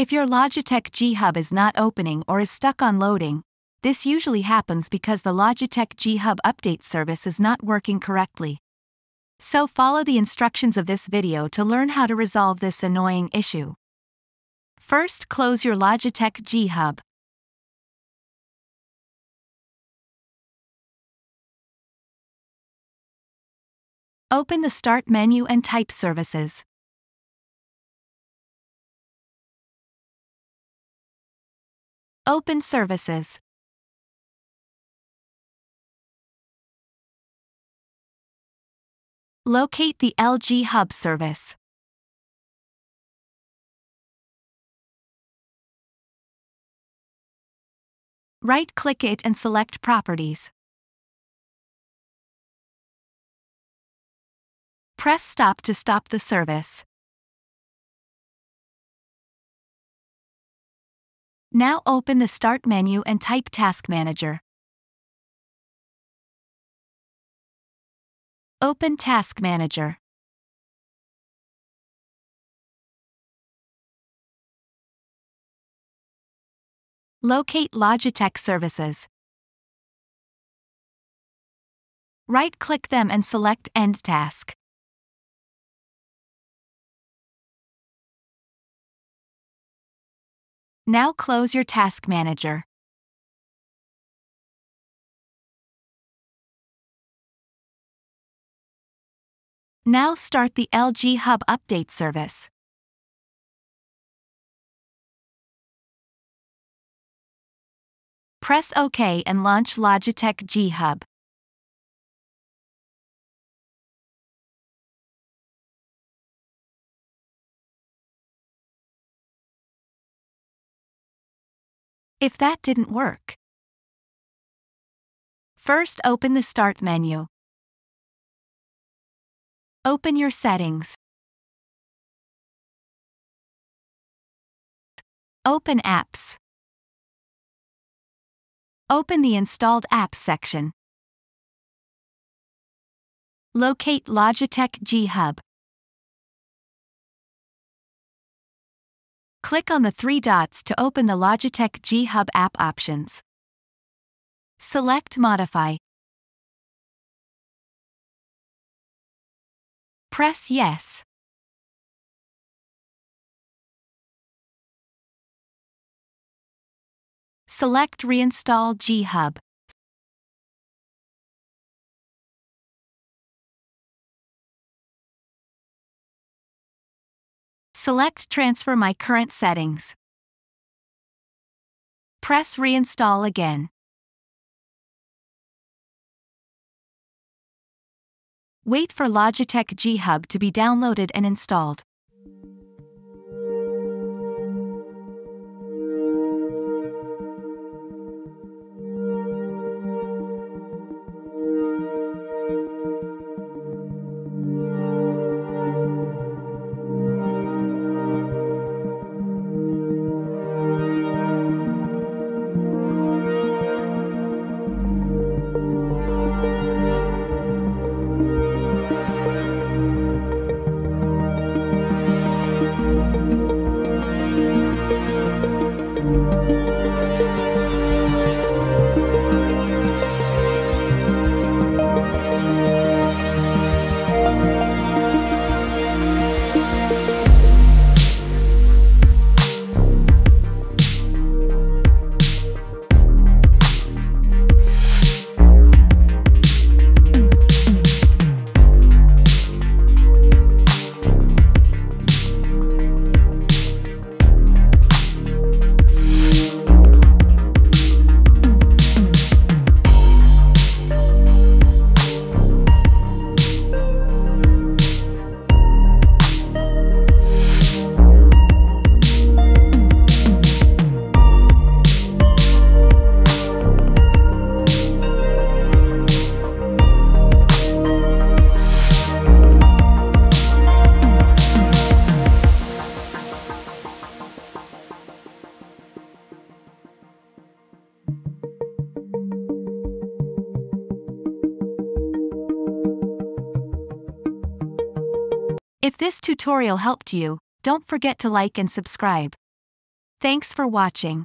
If your Logitech G Hub is not opening or is stuck on loading, this usually happens because the Logitech G Hub update service is not working correctly. So follow the instructions of this video to learn how to resolve this annoying issue. First close your Logitech G Hub. Open the Start menu and type Services. Open Services. Locate the LG Hub service. Right-click it and select Properties. Press Stop to stop the service. Now open the Start menu and type Task Manager. Open Task Manager. Locate Logitech services. Right-click them and select End Task. Now close your Task Manager. Now start the LG Hub update service. Press OK and launch Logitech G Hub. If that didn't work, first open the Start menu. Open your settings. Open Apps. Open the Installed Apps section. Locate Logitech G Hub. Click on the three dots to open the Logitech G Hub app options. Select Modify. Press Yes. Select Reinstall G Hub. Select Transfer my current settings. Press Reinstall again. Wait for Logitech G Hub to be downloaded and installed. If this tutorial helped you, don't forget to like and subscribe. Thanks for watching.